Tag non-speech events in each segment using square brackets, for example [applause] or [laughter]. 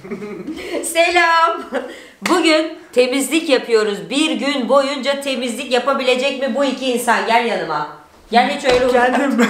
[laughs] Selam. Bugün temizlik yapıyoruz. Bir gün boyunca temizlik yapabilecek mi bu iki insan? Gel yanıma. Gel hiç öyle Geldim.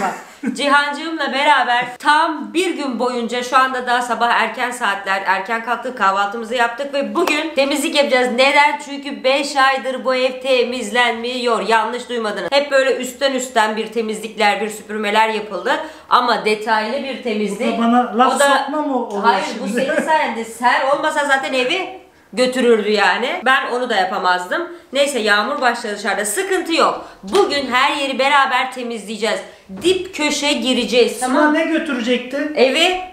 Cihancığımla beraber tam bir gün boyunca şu anda daha sabah erken saatler erken kalktık kahvaltımızı yaptık ve bugün temizlik yapacağız. Neden? Çünkü 5 aydır bu ev temizlenmiyor. Yanlış duymadınız. Hep böyle üstten üstten bir temizlikler, bir süpürmeler yapıldı. Ama detaylı bir temizlik. Bu da bana laf O da- sokma mı oluyor Hayır bu şimdi? senin sayende. Sen olmasa zaten evi götürürdü yani. Ben onu da yapamazdım. Neyse yağmur başladı dışarıda. Sıkıntı yok. Bugün her yeri beraber temizleyeceğiz. Dip köşe gireceğiz. Tamam. ne götürecektin? Evi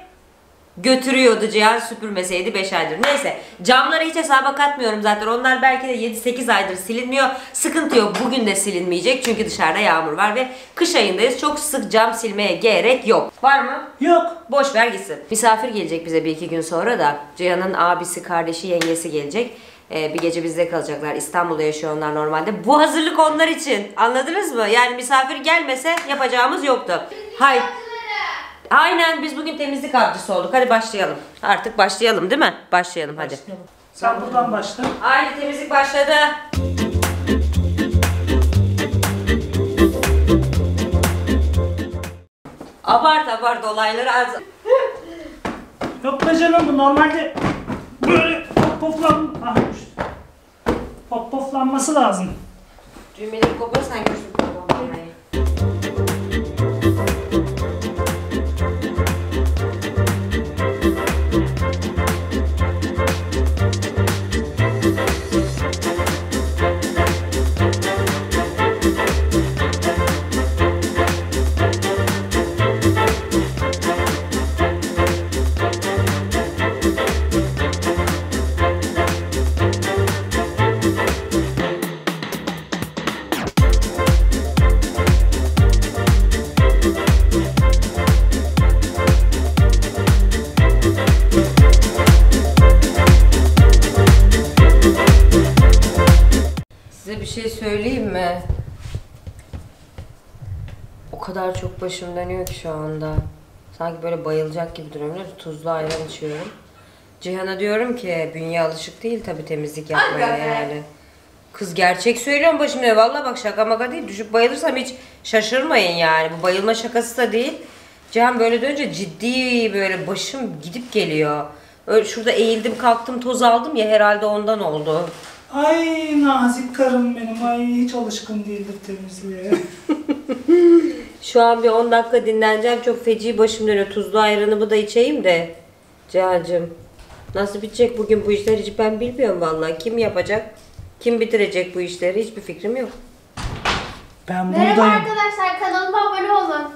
götürüyordu Cihan süpürmeseydi 5 aydır. Neyse camları hiç hesaba katmıyorum zaten. Onlar belki de 7-8 aydır silinmiyor. Sıkıntı yok. Bugün de silinmeyecek. Çünkü dışarıda yağmur var ve kış ayındayız. Çok sık cam silmeye gerek yok. Var mı? Yok. Boş ver gitsin. Misafir gelecek bize bir iki gün sonra da. Cihan'ın abisi, kardeşi, yengesi gelecek. Ee, bir gece bizde kalacaklar. İstanbul'da yaşıyor onlar normalde. Bu hazırlık onlar için. Anladınız mı? Yani misafir gelmese yapacağımız yoktu. Hayır. Aynen biz bugün temizlik avcısı olduk. Hadi başlayalım. Artık başlayalım değil mi? Başlayalım hadi. Sen buradan başla. Haydi temizlik başladı. Abart abart olayları az. [laughs] Yok be canım bu normalde böyle pop poplan... Ah. Pop poplanması lazım. Düğmeleri koparsan görürsün koparmayı. Başım dönüyor ki şu anda. Sanki böyle bayılacak gibi duruyorum. Tuzlu ayran içiyorum. Cihan'a diyorum ki bünye alışık değil tabi temizlik yapmaya be. yani. Kız gerçek söylüyorum başım dönüyor. Valla bak şaka maka değil. Düşüp bayılırsam hiç şaşırmayın yani. Bu bayılma şakası da değil. Cihan böyle dönünce ciddi böyle başım gidip geliyor. Öyle şurada eğildim kalktım toz aldım ya herhalde ondan oldu. Ay nazik karım benim. Ay hiç alışkın değildir temizliğe. [laughs] Şu an bir 10 dakika dinleneceğim. Çok feci başım dönüyor. Tuzlu ayranımı da içeyim de. Cihan'cığım. Nasıl bitecek bugün bu işler hiç ben bilmiyorum vallahi. Kim yapacak? Kim bitirecek bu işleri? Hiçbir fikrim yok. Ben Merhaba buradayım. arkadaşlar kanalıma abone olun.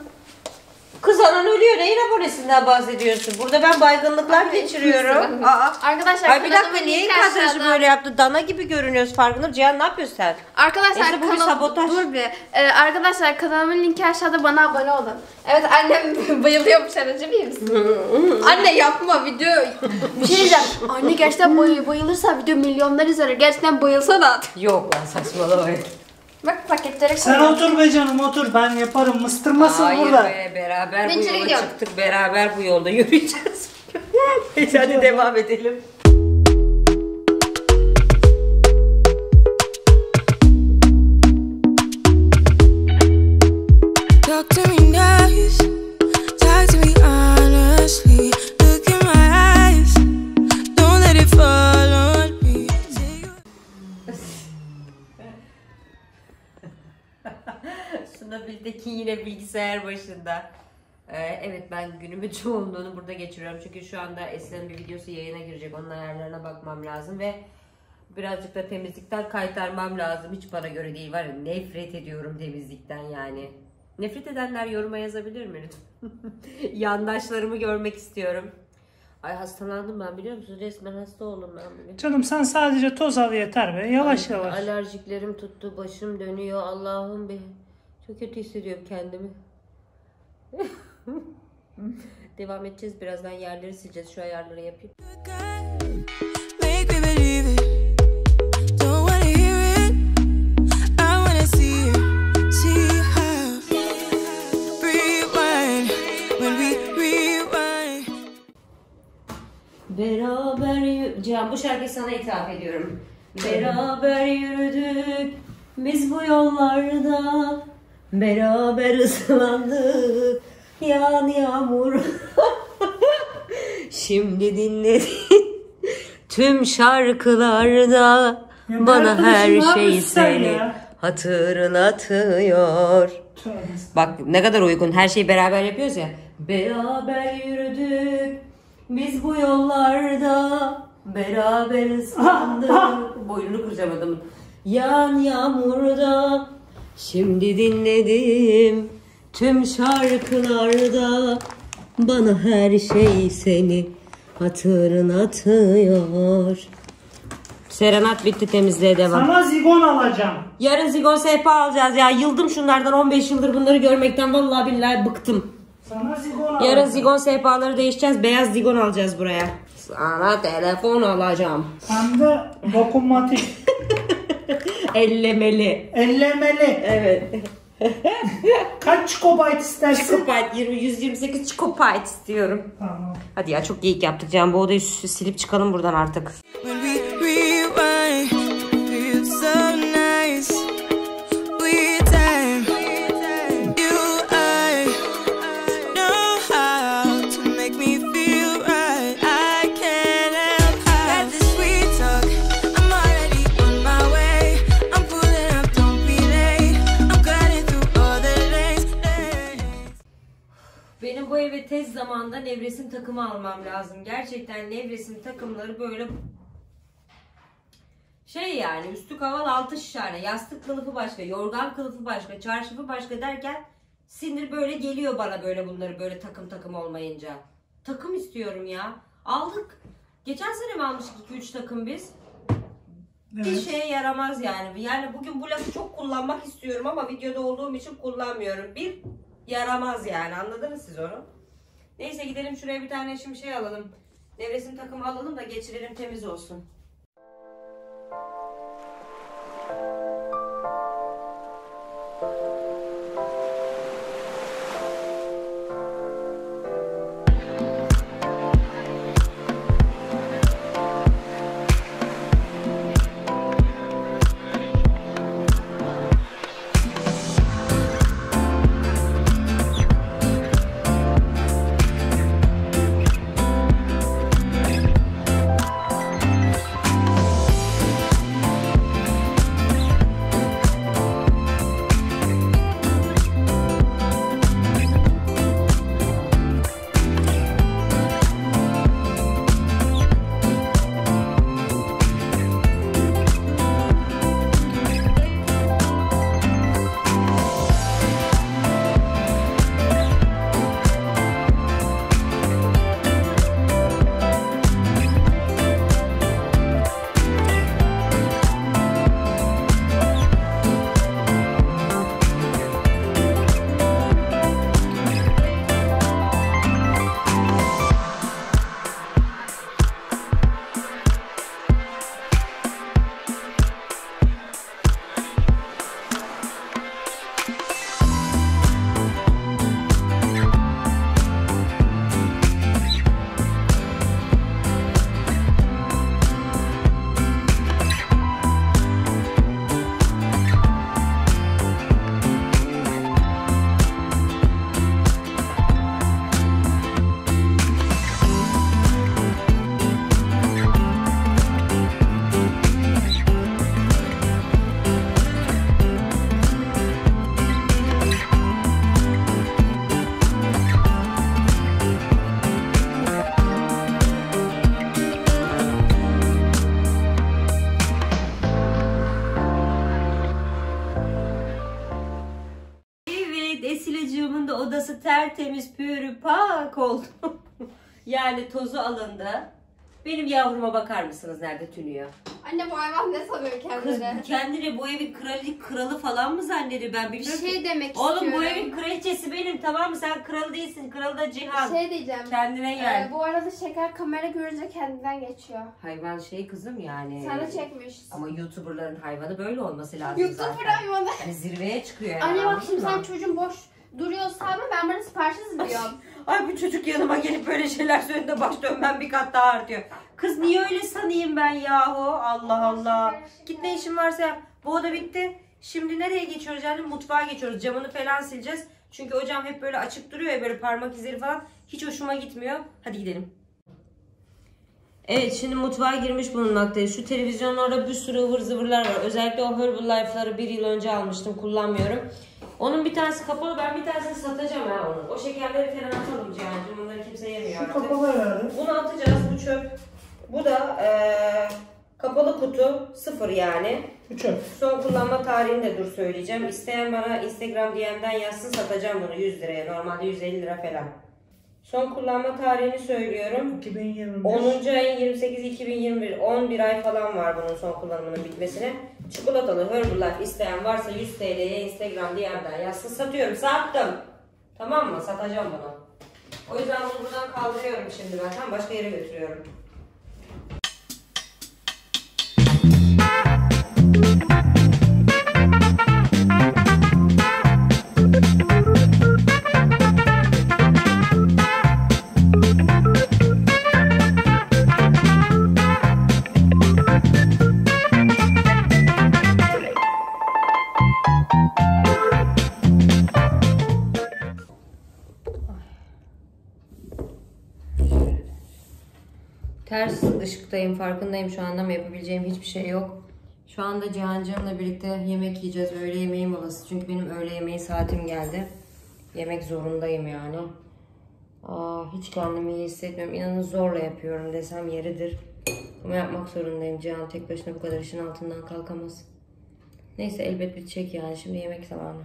Kız anan ölüyor. Neyin abonesinden bahsediyorsun? Burada ben baygınlıklar geçiriyorum. Aa. Arkadaşlar Ay bir dakika niye kadrajı böyle yaptı? Dana gibi görünüyoruz farkında. Cihan ne yapıyorsun sen? Arkadaşlar Neyse, bu bir kanal- sabotaj. Dur bir. Ee, arkadaşlar kanalımın linki aşağıda bana abone olun. Evet annem [laughs] bayılıyormuş aracı bir misin? [laughs] Anne yapma video. Bir şey diyeceğim. Anne gerçekten bay bayılırsa video milyonlar izler. Gerçekten bayılsa da at. Yok lan saçmalama. Bak paketlere Sen koyuyorum. otur be canım otur. Ben yaparım. Mıstırmasın Hayır burada. be beraber Ben bu içeri yola gidiyorum. çıktık. Beraber bu yolda yürüyeceğiz. [laughs] Hadi devam edelim. Suna Biltekin yine bilgisayar başında. Ee, evet ben günümün [laughs] çoğunluğunu burada geçiriyorum. Çünkü şu anda Esra'nın bir videosu yayına girecek. Onun ayarlarına bakmam lazım ve birazcık da temizlikten kaytarmam lazım. Hiç bana göre değil var ya nefret ediyorum temizlikten yani. Nefret edenler yoruma yazabilir mi lütfen? [laughs] Yandaşlarımı görmek istiyorum. Ay hastalandım ben biliyor musun? Resmen hasta oldum ben bugün. Canım sen sadece toz al yeter be. Yavaş Ay, yavaş. Alerjiklerim tuttu, başım dönüyor. Allah'ım be. Çok kötü hissediyorum kendimi. [laughs] Devam edeceğiz. Birazdan yerleri sileceğiz. Şu ayarları yapayım. Beraber Cihan bu şarkıyı sana ithaf ediyorum. Beraber yürüdük biz bu yollarda. Beraber ıslandık. Yağan yağmur. Şimdi dinledim. Tüm şarkılarda Ya bana her şey seni ya? hatırlatıyor. Tövbe. Bak ne kadar uygun. Her şeyi beraber yapıyoruz ya. Beraber yürüdük. Biz bu yollarda beraber [laughs] ıslandık. Boynunu kıracağım adamın. Yan yağmurda şimdi dinledim. Tüm şarkılarda bana her şey seni hatırlatıyor. Serenat bitti temizliğe devam. Sana zigon alacağım. Yarın zigon sehpa alacağız ya. Yıldım şunlardan 15 yıldır bunları görmekten vallahi billahi bıktım. Sana zigon alacağım. Yarın zigon sehpaları değişeceğiz. Beyaz zigon alacağız buraya. Sana telefon alacağım. Hem de dokunmatik. [laughs] Ellemeli. Ellemeli. Evet. [laughs] Kaç çikobayt istersin? Çikopat 20 128 çikopat istiyorum. Tamam. Hadi ya çok geyik yaptık Can. Bu odayı silip çıkalım buradan artık. Bu eve tez zamanda nevresim takımı almam lazım. Gerçekten nevresim takımları böyle şey yani üstü kaval altı şişhane. Yastık kılıfı başka, yorgan kılıfı başka, çarşafı başka derken sinir böyle geliyor bana böyle bunları böyle takım takım olmayınca. Takım istiyorum ya. Aldık. Geçen sene mi almıştık 2-3 takım biz? Bir Evet. şeye yaramaz yani. Yani bugün bu lafı çok kullanmak istiyorum ama videoda olduğum için kullanmıyorum. Bir yaramaz yani. Anladınız siz onu? Neyse gidelim şuraya bir tane şimdi şey alalım. Nevresim takımı alalım da geçirelim temiz olsun. Tertemiz pürü pak oldu. [laughs] yani tozu alındı. Benim yavruma bakar mısınız nerede tünüyor? Anne bu hayvan ne sanıyor Kız kendine? kendini bu evin kralı, kralı falan mı zannediyor ben Bir şey demek Oğlum istiyorum. bu evin kraliçesi benim tamam mı? Sen kralı değilsin. Kralı da Cihan. Şey diyeceğim. Kendine gel. Ee, bu arada şeker kamera görünce kendinden geçiyor. Hayvan şey kızım yani. Sen de çekmiş. Ama YouTuber'ların hayvanı böyle olması lazım YouTuber zaten. hayvanı. Hani zirveye çıkıyor yani. Anne bak şimdi sen çocuğun boş duruyorsa abi ben bana sipariş hazırlıyorum. Ay bu çocuk yanıma gelip böyle şeyler söylediğinde baş dönmem bir kat daha artıyor. Kız niye öyle sanayım ben yahu? Allah Allah. Git ne işin varsa yap. Bu oda bitti. Şimdi nereye geçiyoruz yani? Mutfağa geçiyoruz. Camını falan sileceğiz. Çünkü o cam hep böyle açık duruyor ya böyle parmak izleri falan. Hiç hoşuma gitmiyor. Hadi gidelim. Evet şimdi mutfağa girmiş bulunmaktayız. Şu televizyonun orada bir sürü ıvır zıvırlar var. Özellikle o Herbalife'ları bir yıl önce almıştım. Kullanmıyorum. Onun bir tanesi kapalı. Ben bir tanesini satacağım ha onun. O şekerleri falan atalım Cihan'cığım. Bunları kimse yemiyor Şu artık. kapalı herhalde. Bunu atacağız. Bu çöp. Bu da eee, kapalı kutu. Sıfır yani. Bu çöp. Son kullanma tarihini de dur söyleyeceğim. İsteyen bana Instagram DM'den yazsın satacağım bunu 100 liraya. Normalde 150 lira falan. Son kullanma tarihini söylüyorum. 2021. 10. ayın 28 2021 11 ay falan var bunun son kullanımının bitmesine. Çikolatalı Herbalife isteyen varsa 100 TL'ye Instagram DM'den yazsın. Satıyorum. Sattım. Tamam mı? Satacağım bunu. O yüzden bunu buradan kaldırıyorum şimdi ben. Tam başka yere götürüyorum. Işıktayım farkındayım şu anda ama yapabileceğim hiçbir şey yok. Şu anda Cihancan'la birlikte yemek yiyeceğiz. Öğle yemeği molası. Çünkü benim öğle yemeği saatim geldi. Yemek zorundayım yani. Aa, hiç kendimi iyi hissetmiyorum. İnanın zorla yapıyorum desem yeridir. Ama yapmak zorundayım. Cihan tek başına bu kadar işin altından kalkamaz. Neyse elbet bitecek yani. Şimdi yemek zamanı.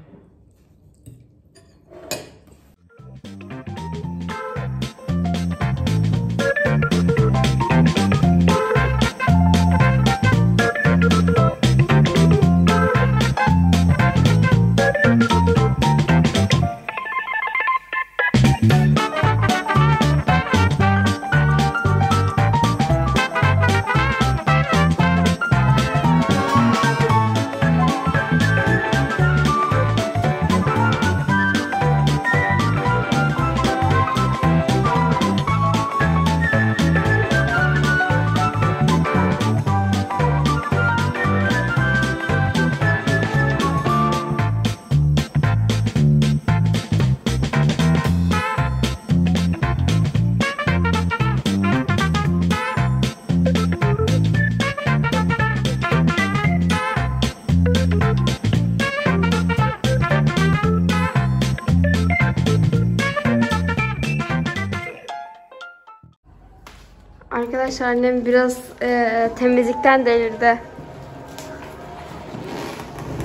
Arkadaşlar annem biraz e, temizlikten delirdi.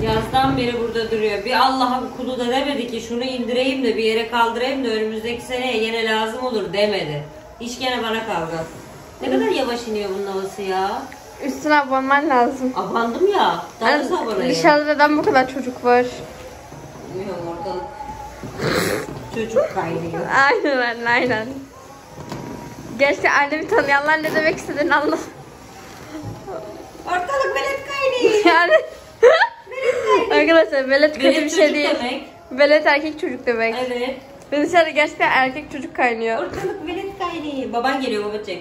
Yazdan beri burada duruyor. Bir Allah'ın kulu da demedi ki şunu indireyim de bir yere kaldırayım da önümüzdeki seneye yine lazım olur demedi. Hiç gene bana kavga. Ne kadar yavaş iniyor bunun havası ya. Üstüne abanman lazım. Abandım ya. Daha da oraya. dışarıda neden bu kadar çocuk var? Bilmiyorum ortalık. Çocuk kaynıyor. Aynen aynen. Gerçi annemi tanıyanlar ne demek istediğini anla. Ortalık velet kaynıyor. [laughs] Yani Arkadaşlar velet kötü Velet bir şey çocuk değil. demek. Velet erkek çocuk demek. Evet. Ve dışarıda gerçekten erkek çocuk kaynıyor. Ortalık velet kaynıyor. Baban geliyor babacık.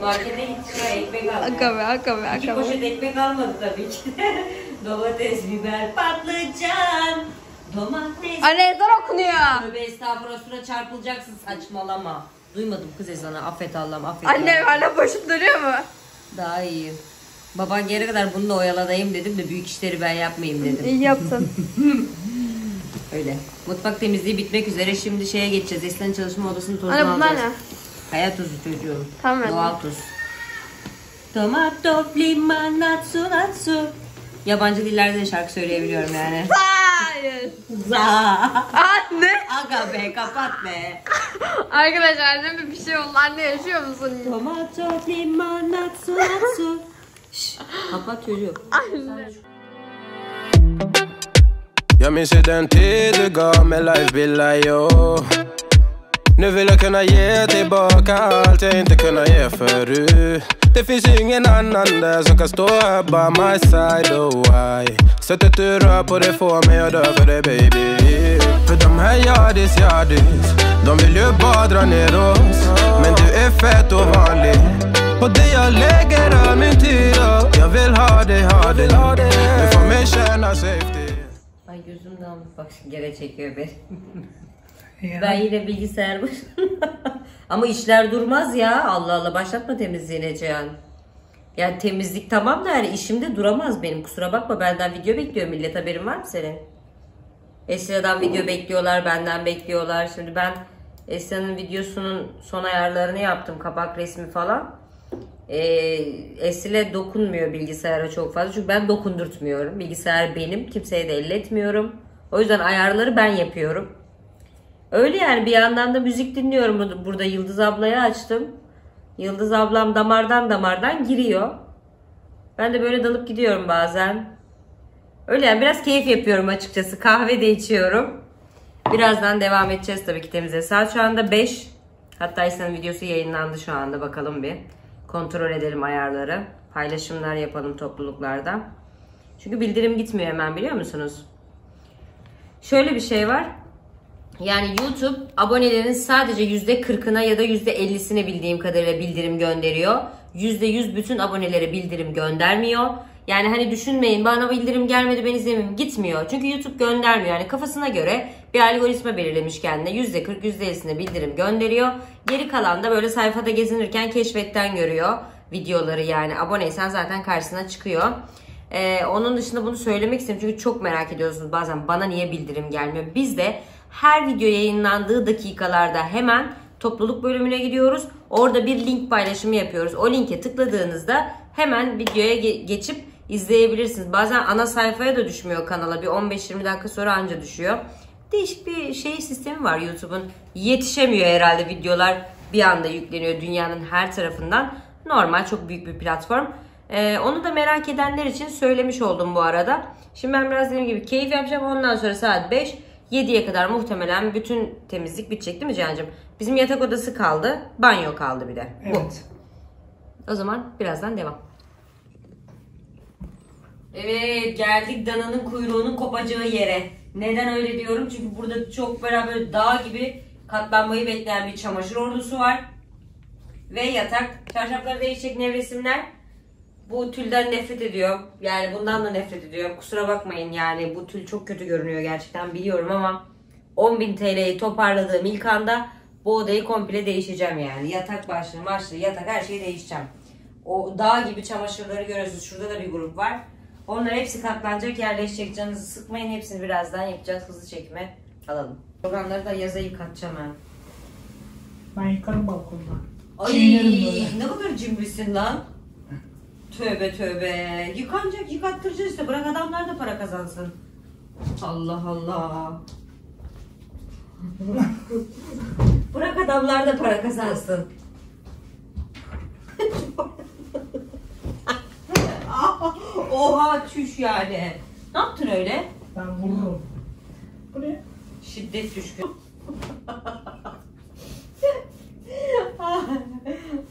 Markete gitti ya ekmek aldı. Akabe akabe İki akabe. poşet ekmek almadı tabii ki. [laughs] Domates, biber, patlıcan. Domates. Anne ezan okunuyor. Tövbe estağfurullah sura çarpılacaksın saçmalama. Duymadım kız ezanı affet Allah'ım affet. Anne hala başım dönüyor mu? Daha iyi. Baban gelene kadar bununla oyaladayım dedim de büyük işleri ben yapmayayım dedim. İyi yaptın. [laughs] Öyle. Mutfak temizliği bitmek üzere. Şimdi şeye geçeceğiz. Eslen çalışma odasının tozunu Anne bunlar alacağız. ne? Kaya tuzu çocuğum. Tamam. Doğal tuz. Tomato, limonatsu, natsu. Yabancı dillerde de şarkı söyleyebiliyorum yani. Hayır. Za. Anne. Aga be kapat be. Arkadaşlar anneme bir şey oldu. Anne yaşıyor musun? Tomato, limonatsu, natsu. Şşş, kapat çocuğum. Anne. Ja, me say den tider ga, me life be like yo Nu vill jag kunna ge tillbaka allt jag inte kunnat ge förut. Det finns ingen annan där som kan stå här by my side, oh why? Sättet du rör på det får mig att dö för dig baby. För de här yardis, yardis De vill ju bara dra ner oss. Men du är fett och vanlig På det jag lägger all min tid Jag vill ha dig, ha dig. Du får mig känna safety. Ay gözüm damlı. Bak gene çekiyor beni. [laughs] Ya. Ben yine bilgisayar başında. [laughs] Ama işler durmaz ya. Allah Allah başlatma temizliğine Cihan. Yani temizlik tamam da yani işimde duramaz benim. Kusura bakma benden video bekliyor millet. Haberin var mı senin? Esra'dan video bekliyorlar, benden bekliyorlar. Şimdi ben Esra'nın videosunun son ayarlarını yaptım. Kapak resmi falan. Ee, Esile dokunmuyor bilgisayara çok fazla. Çünkü ben dokundurtmuyorum. Bilgisayar benim. Kimseye de elletmiyorum. O yüzden ayarları ben yapıyorum. Öyle yani bir yandan da müzik dinliyorum. Burada- Yıldız ablayı açtım. Yıldız ablam damardan damardan giriyor. Ben de böyle dalıp gidiyorum bazen. Öyle yani biraz keyif yapıyorum açıkçası. Kahve de içiyorum. Birazdan devam edeceğiz tabii ki temize. Saat şu anda 5. Hatta İslam'ın videosu yayınlandı şu anda. Bakalım bir. Kontrol edelim ayarları. Paylaşımlar yapalım topluluklarda. Çünkü bildirim gitmiyor hemen biliyor musunuz? Şöyle bir şey var. Yani YouTube abonelerin sadece %40'ına ya da %50'sine bildiğim kadarıyla bildirim gönderiyor. %100 bütün abonelere bildirim göndermiyor. Yani hani düşünmeyin bana bildirim gelmedi ben izlemeyeyim gitmiyor. Çünkü YouTube göndermiyor. Yani kafasına göre bir algoritma belirlemiş kendine. %40 %50'sine bildirim gönderiyor. Geri kalan da böyle sayfada gezinirken keşfetten görüyor videoları yani. Aboneysen zaten karşısına çıkıyor. Ee, onun dışında bunu söylemek istedim çünkü çok merak ediyorsunuz bazen bana niye bildirim gelmiyor. Biz de her video yayınlandığı dakikalarda hemen topluluk bölümüne gidiyoruz. Orada bir link paylaşımı yapıyoruz. O linke tıkladığınızda hemen videoya ge- geçip izleyebilirsiniz. Bazen ana sayfaya da düşmüyor kanala. Bir 15-20 dakika sonra anca düşüyor. Değişik bir şey sistemi var YouTube'un. Yetişemiyor herhalde videolar bir anda yükleniyor dünyanın her tarafından. Normal çok büyük bir platform. Ee, onu da merak edenler için söylemiş oldum bu arada. Şimdi ben biraz dediğim gibi keyif yapacağım. Ondan sonra saat 5 7'ye kadar muhtemelen bütün temizlik bitecek değil mi Cihan'cığım? Bizim yatak odası kaldı. Banyo kaldı bir de. Bu. Evet. O zaman birazdan devam. Evet geldik dananın kuyruğunun kopacağı yere. Neden öyle diyorum? Çünkü burada çok böyle dağ gibi katlanmayı bekleyen bir çamaşır ordusu var. Ve yatak. Çarşafları değişecek nevresimler. Bu tülden nefret ediyorum. Yani bundan da nefret ediyorum. Kusura bakmayın yani bu tül çok kötü görünüyor gerçekten biliyorum ama 10.000 TL'yi toparladığım ilk anda bu odayı komple değişeceğim yani. Yatak başlığı, başlığı, yatak her şeyi değişeceğim. O dağ gibi çamaşırları görüyorsunuz. Şurada da bir grup var. Onlar hepsi katlanacak, yerleşecek. Canınızı sıkmayın. Hepsini birazdan yapacağız. Hızlı çekime alalım. Organları da yaza yıkatacağım ben. Ben yıkarım balkonda. Ay ne kadar cimrisin lan. Tövbe tövbe. Yıkanacak yıkattıracağız işte. Bırak adamlar da para kazansın. Allah Allah. [laughs] Bırak adamlar da para kazansın. [laughs] Oha çüş yani. Ne yaptın öyle? Ben vururum. Bu ne? Şiddet düşkün. [laughs]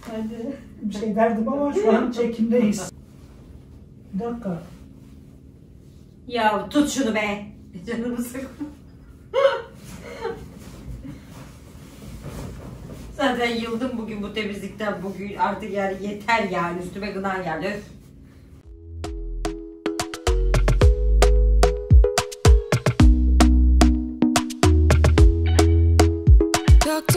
Hadi. Bir şey derdim ama şu an çekimdeyiz. Bir dakika. Ya tut şunu be. Canımı sıkma. Zaten yıldım bugün bu temizlikten bugün artık yani yeter yani üstüme geldi. Öf. Talk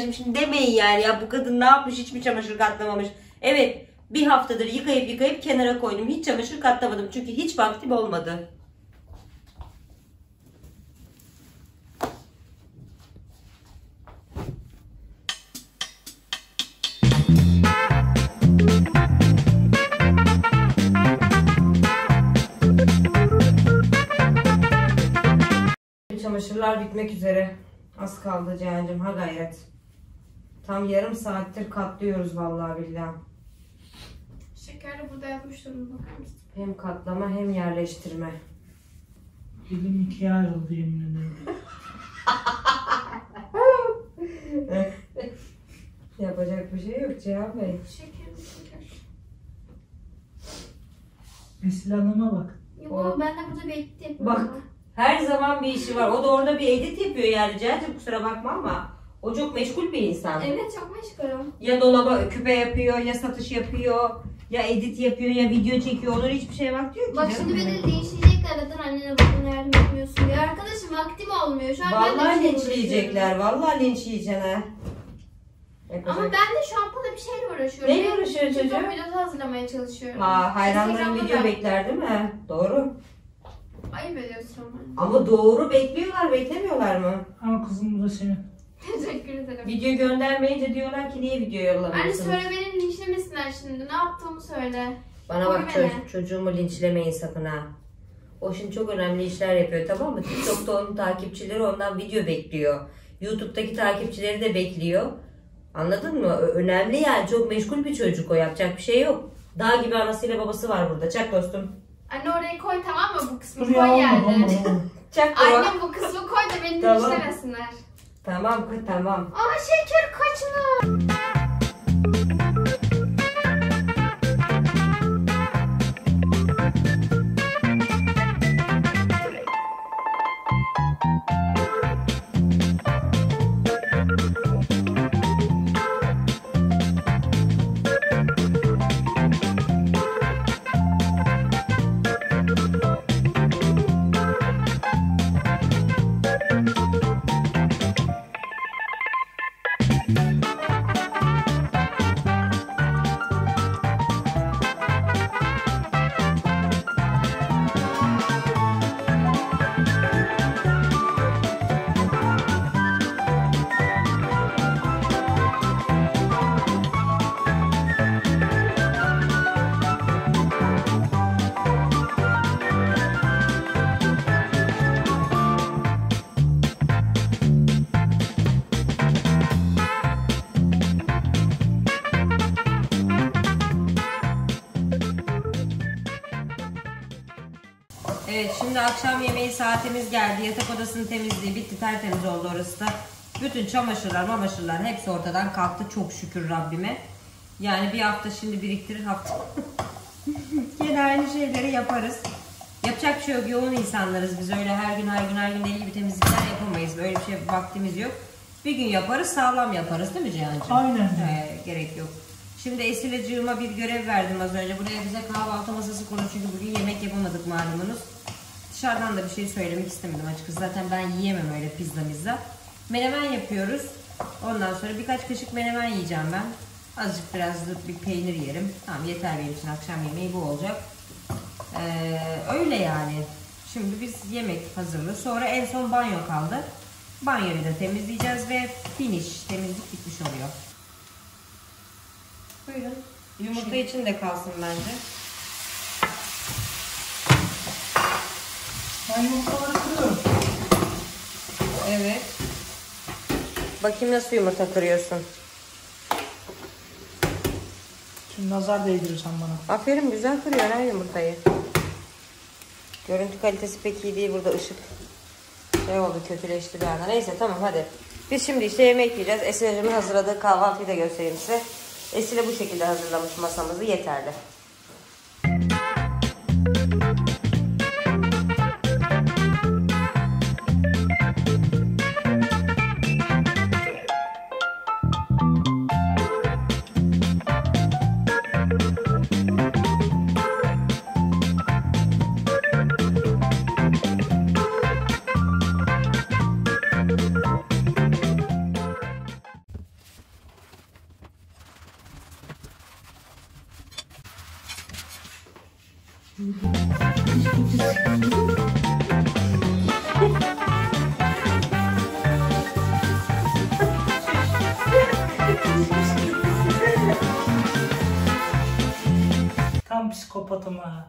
şimdi, şimdi demeyin yani ya bu kadın ne yapmış hiç mi çamaşır katlamamış. Evet bir haftadır yıkayıp yıkayıp kenara koydum. Hiç çamaşır katlamadım çünkü hiç vaktim olmadı. Çamaşırlar bitmek üzere. Az kaldı Cihan'cığım ha gayret. Tam yarım saattir katlıyoruz vallahi billahi. Şekerli burada yapmıştım bakar mısın? Hem katlama hem yerleştirme. Elim ikiye ayrıldı yemin ederim. [laughs] Yapacak bir şey yok Cihan Bey. Şekerli şeker. Esil Hanım'a bak. Yok ben de burada bir edit yapıyorum. Bak. Her zaman bir işi var. O da orada bir edit yapıyor yani Cihan'cığım kusura bakma ama o çok meşgul bir insan. Evet çok meşgulüm. Ya dolaba küpe yapıyor, ya satış yapıyor, ya edit yapıyor, ya video çekiyor. Onun hiçbir şeye vakti yok ki. Bak şimdi beni linçleyecekler neden annene babana yardım etmiyorsun diye. Arkadaşım vaktim olmuyor. Şu an ben de Vallahi bir şeyle linçleyecekler. Vallahi linçleyeceksin ha. Ama ben de şu an burada bir şeyle uğraşıyorum. Neyle Ben uğraşıyorsun TikTok çocuğum? videosu hazırlamaya çalışıyorum. Ha hayranların video da- bekler değil mi? Doğru. Ayıp ediyorsun ama. Ama doğru bekliyorlar, beklemiyorlar mı? Ama kızım bu da senin. Teşekkür ederim. Video göndermeyince diyorlar ki niye video Anne yollamıyorsunuz? söyle beni linçlemesinler şimdi. Ne yaptığımı söyle. Bana bak ço- çocuğumu linçlemeyin sakın ha. O şimdi çok önemli işler yapıyor tamam mı? TikTok'ta onun takipçileri ondan video bekliyor. YouTube'daki takipçileri de bekliyor. Anladın mı? Ö- Önemli yani çok meşgul bir çocuk o yapacak bir şey yok. Dağ gibi anasıyla babası var burada. Çak dostum. Anne oraya koy tamam mı? Bu kısmı Dur koy ya olmadı yani. olmadı. olmadı. Çak baba. Annem bu kısmı koy da beni Tamam. linçlemesinler. Tamam kız tamam. Aa şeker kaçma. Akşam yemeği saatimiz geldi. Yatak odasının temizliği bitti. Tertemiz oldu orası da. Bütün çamaşırlar mamaşırlar hepsi ortadan kalktı. Çok şükür Rabbime. Yani bir hafta şimdi biriktirir hafta. [laughs] Yine aynı şeyleri yaparız. Yapacak bir şey yok. Yoğun insanlarız biz. Öyle her gün her gün her gün deli gibi temizlikler yapamayız. Böyle bir şey vaktimiz yok. Bir gün yaparız sağlam yaparız değil mi Cihan'cığım? Aynen. Ee, gerek yok. Şimdi Esile'cığıma bir görev verdim az önce. Buraya bize kahvaltı masası kurun çünkü bugün yemek yapamadık malumunuz. Dışarıdan da bir şey söylemek istemedim açıkçası. Zaten ben yiyemem öyle pizza mizza. Menemen yapıyoruz. Ondan sonra birkaç kaşık menemen yiyeceğim ben. Azıcık biraz da bir peynir yerim. Tamam yeter benim için akşam yemeği bu olacak. Ee, öyle yani. Şimdi biz yemek hazırlığı. Sonra en son banyo kaldı. Banyoyu da temizleyeceğiz ve finish. Temizlik bitmiş oluyor. Buyurun. Yumurta için de kalsın bence. Ben yumurtaları kırıyorum. Evet. Bakayım nasıl yumurta kırıyorsun. Şimdi nazar değdirirsen bana. Aferin güzel kırıyor ha yumurtayı. Görüntü kalitesi pek iyi değil burada ışık. Şey oldu kötüleşti bir anda. Neyse tamam hadi. Biz şimdi işte yemek yiyeceğiz. Esile'cimin hazırladığı kahvaltıyı da göstereyim size. Esile bu şekilde hazırlamış masamızı yeterli. Tam psikopatım ha.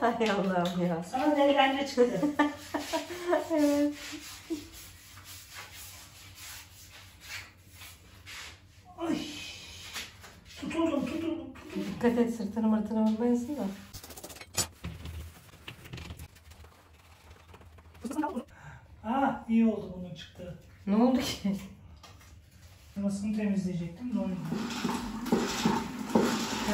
Hay Allah'ım ya. Sana da eğlence çıktı. [laughs] Ay. Dikkat et sırtını mırtını vurmayasın da. Ah, iyi oldu bunun çıktı. Ne oldu ki? Şurasını temizleyecektim de onu.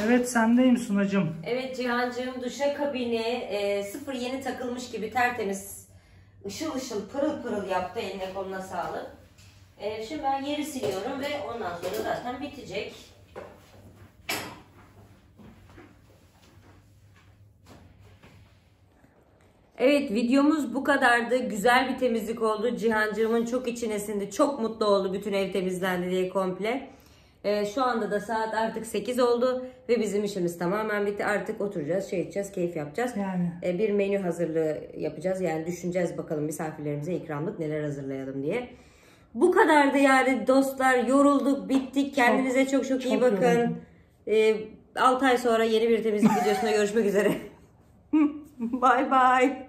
Evet sendeyim Sunacım. Evet Cihancığım duşa kabini e, sıfır yeni takılmış gibi tertemiz ışıl ışıl pırıl pırıl yaptı eline koluna sağlık. E, şimdi ben yeri siliyorum ve ondan sonra zaten bitecek. Evet videomuz bu kadardı. Güzel bir temizlik oldu. Cihancığımın çok içine sindi. Çok mutlu oldu bütün ev temizlendi diye komple. Ee, şu anda da saat artık 8 oldu ve bizim işimiz tamamen bitti. Artık oturacağız, şey edeceğiz, keyif yapacağız. Yani. Ee, bir menü hazırlığı yapacağız. Yani düşüneceğiz bakalım misafirlerimize ikramlık neler hazırlayalım diye. Bu kadardı yani dostlar. Yorulduk, bittik. Kendinize çok çok, iyi çok bakın. yoruldum. Ee, 6 ay sonra yeni bir temizlik videosunda görüşmek üzere. [laughs] Bye-bye.